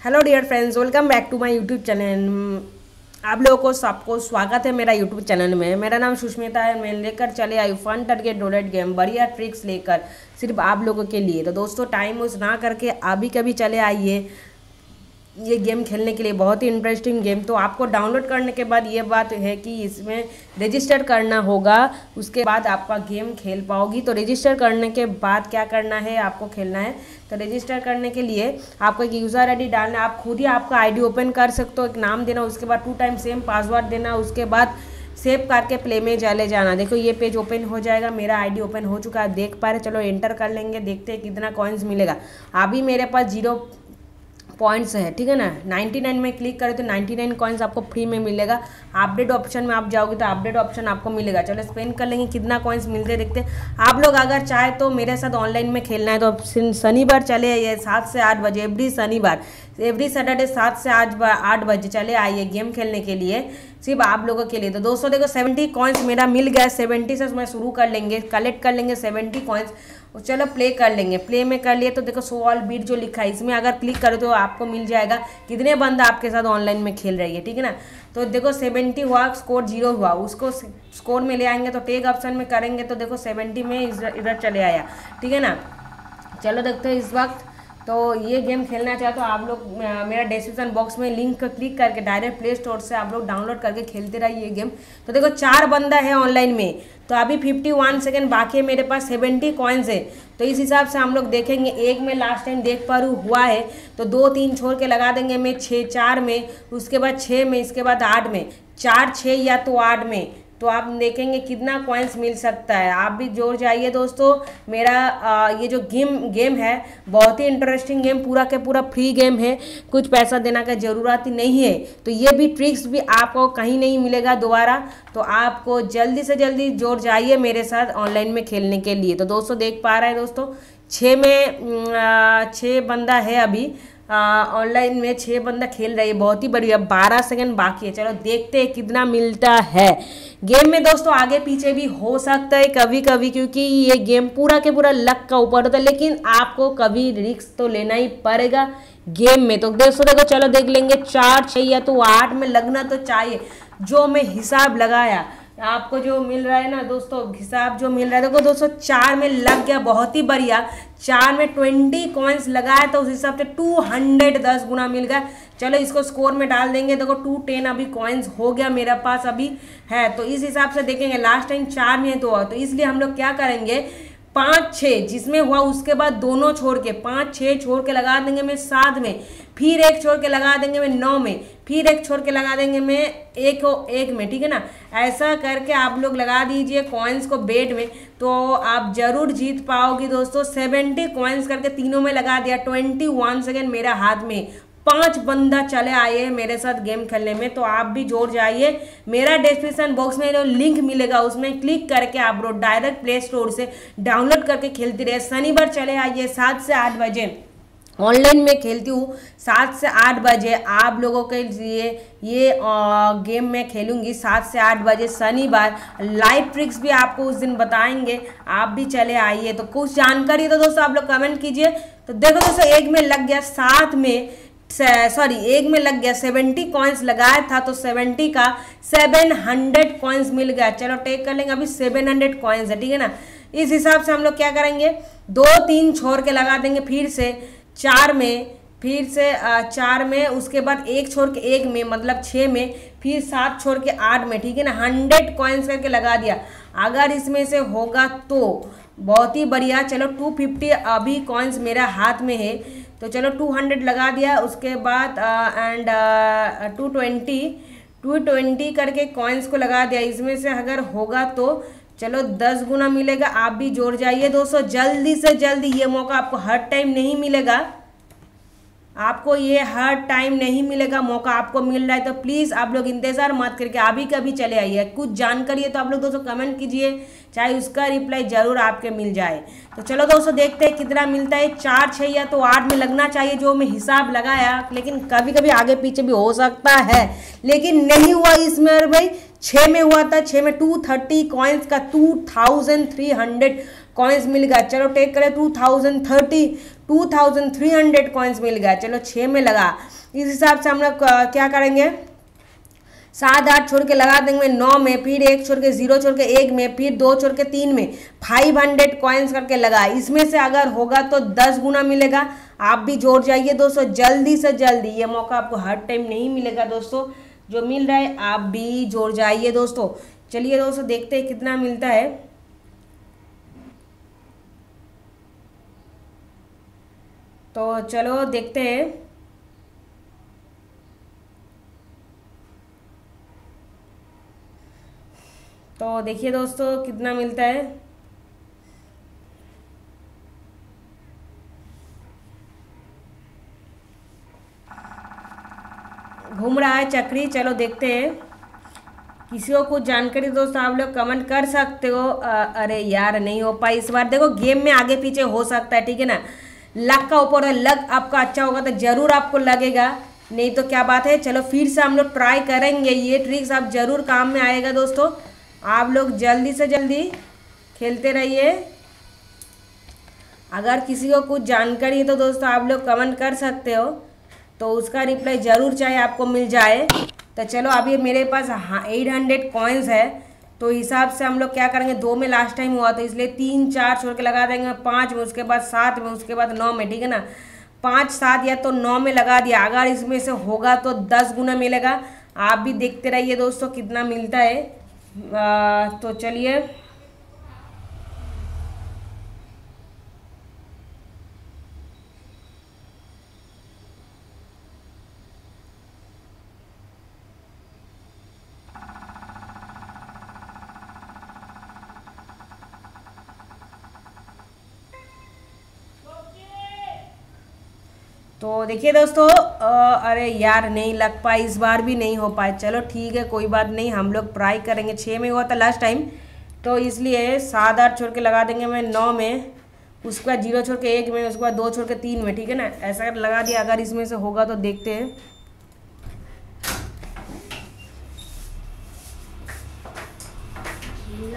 Hello dear friends welcome back to my YouTube channel आप लोगों को सबको स्वागत है मेरा यूट्यूब चैनल में। मेरा नाम सुष्मिता है। मैं लेकर चले आई फन टारगेट डोलेट गेम बढ़िया ट्रिक्स लेकर, सिर्फ़ आप लोगों के लिए। तो दोस्तों टाइम उस ना करके अभी कभी चले आइए। ये गेम खेलने के लिए बहुत ही इंटरेस्टिंग गेम तो आपको डाउनलोड करने के बाद ये बात है कि इसमें रजिस्टर करना होगा, उसके बाद आपका गेम खेल पाओगी। तो रजिस्टर करने के बाद क्या करना है, आपको खेलना है। तो रजिस्टर करने के लिए आपको एक यूज़र आईडी डालना आप खुद ही आपका आईडी ओपन कर सकते हो, एक नाम देना, उसके बाद टू टाइम सेम पासवर्ड देना, उसके बाद सेव करके प्ले में चले जाना। देखो, ये पेज ओपन हो जाएगा, मेरा आईडी ओपन हो चुका है, देख पा रहे चलो एंटर कर लेंगे, देखते हैं कितना कॉइन्स मिलेगा। अभी मेरे पास ज़ीरो पॉइंट्स है, ठीक है ना? 99 में क्लिक करें तो 99 नाइन कॉइन्स आपको फ्री में मिलेगा। अपडेट ऑप्शन में आप जाओगे तो अपडेट ऑप्शन आपको मिलेगा। चलो स्पेंड कर लेंगे, कितना कॉइन्स मिलते देखते आप लोग अगर चाहे तो मेरे साथ ऑनलाइन में खेलना है तो शनिवार चले आइए, सात से आठ बजे एवरी शनिवार। एवरी सैटरडे सात से आठ आठ बजे चले आइए गेम खेलने के लिए, सिर्फ़ आप लोगों के लिए। तो दोस्तों देखो सेवेंटी कॉइन्स मेरा मिल गया सेवेंटी से मैं शुरू कर लेंगे कलेक्ट कर लेंगे सेवेंटी कॉइन्स चलो प्ले कर लेंगे। प्ले में कर लिए तो देखो सो ऑल बीट जो लिखा है, इसमें अगर क्लिक करो तो आपको मिल जाएगा। कितने बंदा आपके साथ ऑनलाइन में खेल रही है, ठीक है ना? तो देखो सेवेंटी हुआ स्कोर ज़ीरो हुआ। उसको स्कोर में ले आएँगे तो टेक ऑप्शन में करेंगे तो देखो सेवेंटी में इधर चले आया, ठीक है ना? चलो देखते हैं इस वक्त। तो ये गेम खेलना चाहे तो आप लोग मेरा डिस्क्रिप्शन बॉक्स में लिंक क्लिक करके डायरेक्ट प्ले स्टोर से आप लोग डाउनलोड करके खेलते रहिए ये गेम। तो देखो, चार बंदा है ऑनलाइन में तो अभी फिफ्टी वन सेकेंड बाकी है मेरे पास सेवेंटी कॉइन्स है। तो इस हिसाब से हम लोग देखेंगे, एक में लास्ट टाइम देख पा रू हुआ है। तो दो तीन छोड़ के लगा देंगे मैं छः, चार में, उसके बाद छः में, इसके बाद आठ में, चार, छः या तो आठ में। तो आप देखेंगे कितना कॉइन्स मिल सकता है। आप भी जोड़ जाइए दोस्तों। मेरा आ, ये जो गेम गेम है बहुत ही इंटरेस्टिंग गेम पूरा के पूरा फ्री गेम है। कुछ पैसा देना का ज़रूरत ही नहीं है। तो ये भी ट्रिक्स भी आपको कहीं नहीं मिलेगा दोबारा। तो आपको जल्दी से जल्दी जोड़ जाइए मेरे साथ ऑनलाइन में खेलने के लिए। तो दोस्तों देख पा रहे हैं दोस्तों छः में छः बंदा है अभी। ऑनलाइन में छः बंदा खेल रही है, बहुत ही बढ़िया, बारह सेकंड बाकी है। चलो देखते हैं कितना मिलता है। गेम में दोस्तों आगे पीछे भी हो सकता है कभी कभी क्योंकि ये गेम पूरा के पूरा लक का ऊपर होता है, लेकिन आपको कभी रिक्स तो लेना ही पड़ेगा गेम में। तो दोस्तों देखो, चलो देख लेंगे, चार छः या तो आठ में लगना तो चाहिए, जो मैं हिसाब लगाया। आपको जो मिल रहा है ना दोस्तों, हिसाब जो मिल रहा है, देखो दोस्तों, चार में लग गया, बहुत ही बढ़िया। चार में ट्वेंटी कॉइन्स लगाया तो उस हिसाब से टू हंड्रेड दस गुना मिल गया। चलो इसको स्कोर में डाल देंगे, देखो टू टेन अभी कॉइन्स हो गया मेरे पास अभी है तो इस हिसाब से देखेंगे लास्ट टाइम चार में तो हुआ तो इसलिए हम लोग क्या करेंगे पाँच छः जिसमें हुआ उसके बाद दोनों छोड़ के पाँच छः छोड़ के लगा देंगे मैं सात में, फिर एक छोड़ के लगा देंगे मैं नौ में, फिर एक छोड़ के लगा देंगे मैं एक एक में, ठीक है ना? ऐसा करके आप लोग लगा दीजिए कॉइन्स को बेट में तो आप ज़रूर जीत पाओगे दोस्तों। सेवेंटी कॉइन्स करके तीनों में लगा दिया ट्वेंटी वन सेकेंड मेरा हाथ में। पाँच बंदा चले आए हैं मेरे साथ गेम खेलने में तो आप भी जोड़ जाइए। मेरा डिस्क्रिप्शन बॉक्स में जो लिंक मिलेगा, उसमें क्लिक करके आप लोग डायरेक्ट प्ले स्टोर से डाउनलोड करके खेलते रहे शनिवार चले आइए, सात से आठ बजे। ऑनलाइन में खेलती हूँ, सात से आठ बजे आप लोगों के लिए ये गेम मैं खेलूँगी। सात से आठ बजे शनिवार। लाइव ट्रिक्स भी आपको उस दिन बताएँगे। आप भी चले आइए। तो कुछ जानकारी तो दोस्तों आप लोग कमेंट कीजिए। तो देखो दोस्तों, एक में लग गया, सात में सॉरी एक में लग गया सेवेंटी कॉइन्स लगाया था तो सेवेंटी का सेवन हंड्रेड कॉइन्स मिल गया। चलो टेक कर लेंगे, अभी सेवन हंड्रेड कॉइन्स है, ठीक है ना? इस हिसाब से हम लोग क्या करेंगे? दो, तीन छोड़ के लगा देंगे फिर से, चार में, फिर से चार में, उसके बाद एक छोड़ के एक में मतलब छः में, फिर सात छोड़ के आठ में, ठीक है ना? हंड्रेड कॉइन्स करके लगा दिया। अगर इसमें से होगा तो बहुत ही बढ़िया। चलो टू फिफ्टी अभी कॉइन्स मेरा हाथ में है। तो चलो टू हंड्रेड लगा दिया, उसके बाद and two twenty two twenty करके कॉइन्स को लगा दिया। इसमें से अगर होगा तो चलो दस गुना मिलेगा। आप भी जोड़ जाइए दोस्तों, जल्दी से जल्दी ये मौका आपको हर टाइम नहीं मिलेगा। आपको ये हर टाइम नहीं मिलेगा, मौका आपको मिल रहा है। तो प्लीज़ आप लोग इंतज़ार मत करके अभी कभी चले आइए। कुछ जानकारी है तो आप लोग दोस्तों कमेंट कीजिए। चाहे उसका रिप्लाई ज़रूर आपके मिल जाए। तो चलो दोस्तों, देखते हैं कितना मिलता है। चार छः या तो आठ में लगना चाहिए, जो मैं हिसाब लगाया, लेकिन कभी कभी आगे पीछे भी हो सकता है। लेकिन नहीं हुआ इसमें अरे भाई छः में हुआ था छः में टू थर्टी कॉइन्स का two thousand three hundred coins मिल गया। चलो टेक करें two thousand thirty two thousand three hundred coins मिल गया। चलो छः में लगा। इस हिसाब से हम लोग क्या करेंगे? सात आठ छोड़ के लगा देंगे नौ में, फिर एक छोड़ के ज़ीरो छोड़ के एक में, फिर दो छोड़ के तीन में। फाइव हंड्रेड कॉइन्स करके लगा। इसमें से अगर होगा तो दस गुना मिलेगा। आप भी जोड़ जाइए दोस्तों, जल्दी से जल्दी। ये मौका आपको हर टाइम नहीं मिलेगा दोस्तों। जो मिल रहा है, आप भी जोड़ जाइए दोस्तों। चलिए दोस्तों, देखते हैं कितना मिलता है। तो चलो, देखते हैं। तो देखिए दोस्तों कितना मिलता है। घूम रहा है चक्री चलो देखते हैं। किसी को कुछ जानकारी दोस्तों आप लोग कमेंट कर सकते हो। आ, अरे यार नहीं हो पाई इस बार। देखो गेम में आगे पीछे हो सकता है ठीक है ना? लक का ऊपर है। लक आपका अच्छा होगा तो ज़रूर आपको लगेगा। नहीं तो क्या बात है? चलो फिर से हम लोग ट्राई करेंगे। ये ट्रिक्स आप ज़रूर काम में आएगा दोस्तों। आप लोग जल्दी से जल्दी खेलते रहिए। अगर किसी को कुछ जानकारी है तो दोस्तों आप लोग कमेंट कर सकते हो। तो उसका रिप्लाई ज़रूर चाहे आपको मिल जाए। तो चलो, अभी मेरे पास एट हंड्रेड कॉइन्स है। तो हिसाब से हम लोग क्या करेंगे? दो में लास्ट टाइम हुआ तो इसलिए तीन, चार छोड़ के लगा देंगे। पाँच में, उसके बाद सात में, उसके बाद नौ में, ठीक है ना? पाँच, सात या तो नौ में लगा दिया। अगर इसमें से होगा तो दस गुना मिलेगा। आप भी देखते रहिए दोस्तों, कितना मिलता है। तो चलिए तो देखिए दोस्तों आ, अरे यार नहीं लग पाए इस बार भी नहीं हो पाए चलो ठीक है कोई बात नहीं हम लोग ट्राई करेंगे। छः में हुआ था लास्ट टाइम तो इसलिए सात आठ छोड़ के लगा देंगे मैं नौ में उसके बाद ज़ीरो छोड़ के एक में उसके बाद दो छोड़ के तीन में ठीक है ना? ऐसा लगा दिया अगर इसमें से होगा तो देखते हैं। है।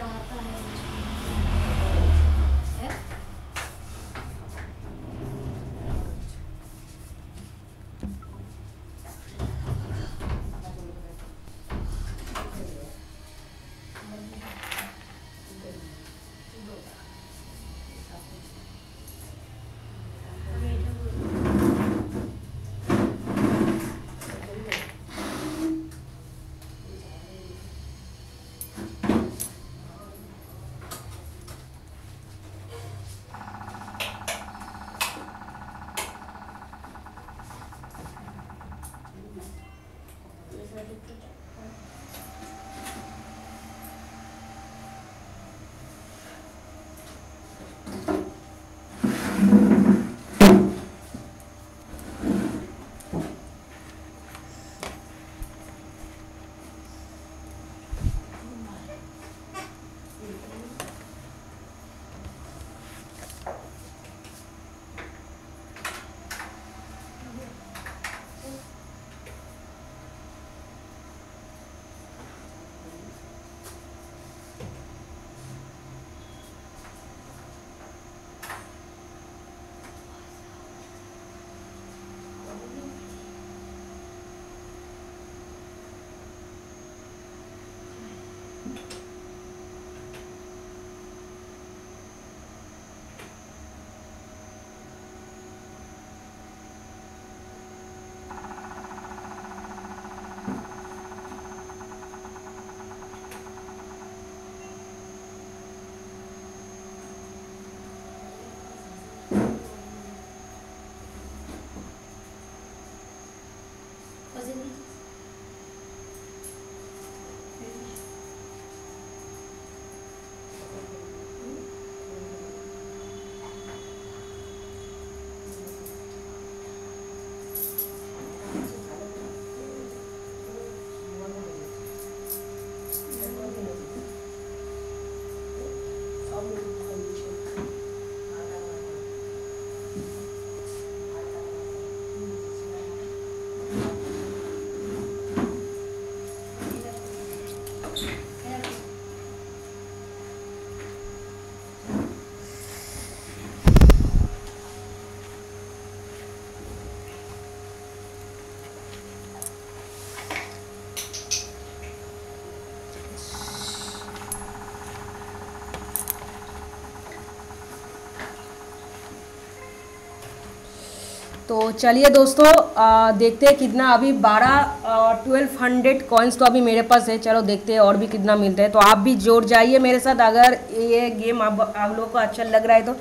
तो चलिए दोस्तों आ, देखते हैं कितना अभी बारह ट्वेल्व हंड्रेड कॉइन्स तो अभी मेरे पास है। चलो देखते हैं और भी कितना मिलता है। तो आप भी जोड़ जाइए मेरे साथ अगर ये गेम आप आप लोगों को अच्छा लग रहा है तो।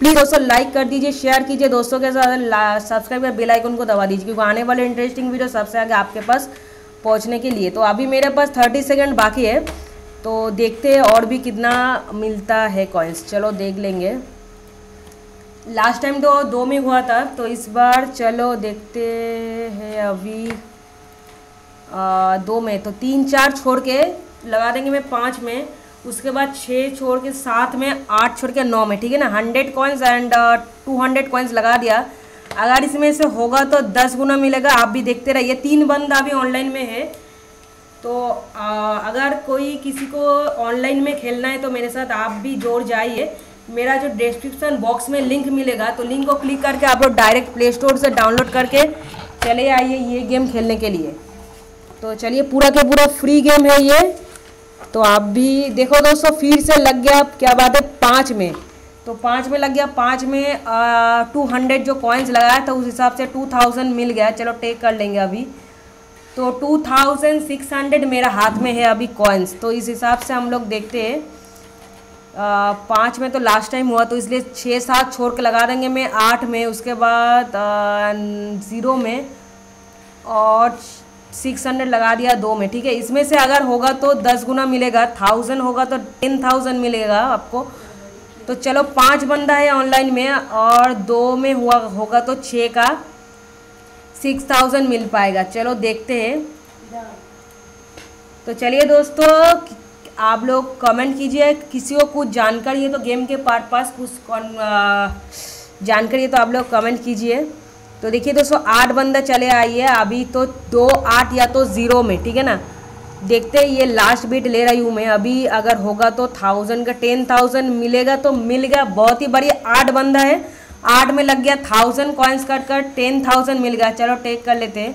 प्लीज़ दोस्तों लाइक कर दीजिए शेयर कीजिए दोस्तों के साथ सब्सक्राइब कर बेल आइकन को दबा दीजिए क्योंकि आने वाले इंटरेस्टिंग वीडियो सबसे आगे आपके पास पहुँचने के लिए। तो अभी मेरे पास थर्टी सेकेंड बाकी है। तो देखते हैं और भी कितना मिलता है कॉइन्स चलो देख लेंगे। लास्ट टाइम तो दो में हुआ था तो इस बार चलो देखते हैं अभी आ, दो में तो तीन चार छोड़ के लगा देंगे मैं पाँच में उसके बाद छः छोड़ के सात में आठ छोड़ के नौ में ठीक है ना? Hundred coins and two hundred coins लगा दिया। अगर इसमें से होगा तो दस गुना मिलेगा आप भी देखते रहिए तीन बंद अभी ऑनलाइन में है। तो आ, अगर कोई किसी को ऑनलाइन में खेलना है तो मेरे साथ आप भी जोड़ जाइए। मेरा जो डिस्क्रिप्शन बॉक्स में लिंक मिलेगा तो लिंक को क्लिक करके आप लोग डायरेक्ट प्ले स्टोर से डाउनलोड करके चले आइए ये गेम खेलने के लिए। तो चलिए, पूरा के पूरा फ्री गेम है ये। तो आप भी देखो दोस्तों, फिर से लग गया, क्या बात है, पाँच में। तो पाँच में लग गया, पाँच में टू हंड्रेड जो कॉइन्स लगाया था, उस हिसाब से टू थाउज़ेंड मिल गया। चलो टेक कर लेंगे अभी। तो टू थाउज़ेंड सिक्स हंड्रेड मेरा हाथ में है अभी कॉइन्स तो इस हिसाब से हम लोग देखते हैं। पाँच में तो लास्ट टाइम हुआ तो इसलिए छः सात छोड़ के लगा देंगे मैं आठ में, उसके बाद ज़ीरो में और सिक्स हंड्रेड लगा दिया दो में, ठीक है? इसमें से अगर होगा तो दस गुना मिलेगा थाउज़ेंड होगा तो टेन थाउज़ेंड मिलेगा आपको। तो चलो, पाँच बंदा है ऑनलाइन में और दो में हुआ, होगा तो छः का सिक्स थाउज़ेंड मिल पाएगा। चलो, देखते हैं। तो चलिए दोस्तों आप लोग कमेंट कीजिए। किसी को कुछ जानकारी है तो गेम के पार्ट पास कुछ जानकारी है तो आप लोग कमेंट कीजिए। तो देखिए दोस्तों, आठ बंदा चले आइए अभी तो दो आठ या तो ज़ीरो में, ठीक है ना? देखते हैं, ये लास्ट बीट ले रही हूँ मैं। अभी अगर होगा तो थाउज़ेंड का टेन थाउज़ेंड मिलेगा तो मिल गया। बहुत ही बढ़िया, आठ बंदा है। आठ में लग गया थाउज़ेंड कॉइन्स कट कर टेन थाउज़ेंड मिल गया। चलो टेक कर लेते हैं।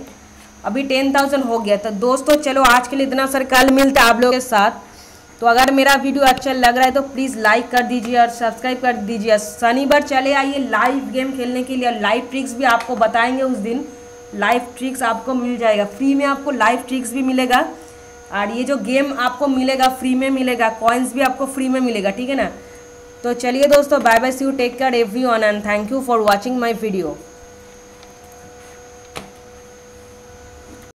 अभी टेन थाउज़ेंड हो गया। तो दोस्तों, चलो आज के लिए इतना। सर कल मिलता आप लोगों के साथ। तो अगर मेरा वीडियो अच्छा लग रहा है तो प्लीज़ लाइक कर दीजिए और सब्सक्राइब कर दीजिए। शनिवार चले आइए लाइव गेम खेलने के लिए लाइव ट्रिक्स भी आपको बताएँगे उस दिन। लाइव ट्रिक्स आपको मिल जाएगा। फ्री में आपको लाइव ट्रिक्स भी मिलेगा। और ये जो गेम आपको मिलेगा फ्री में मिलेगा कॉइन्स भी आपको फ्री में मिलेगा, ठीक है ना? तो चलिए दोस्तों bye bye see you take care everyone and thank you for watching my video